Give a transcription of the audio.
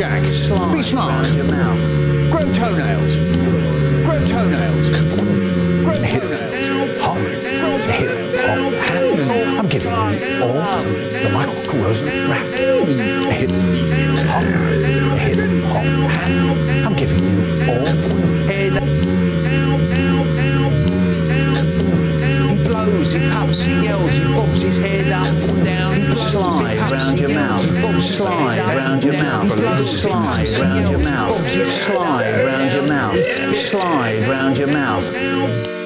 Be smart. Round your mouth. Grow toenails. Grow toenails. Grow toenails. Hop, hip, hop. I'm giving you all the Michael Rosen rap. Hip, hop, hip, hop. I'm giving you all head. He blows, he puffs, he yells, he bobs his head up and down. Slide round your mouth. Slide round your mouth. Slide round your mouth. Slide round your mouth. Slide round your mouth.